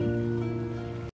嗯。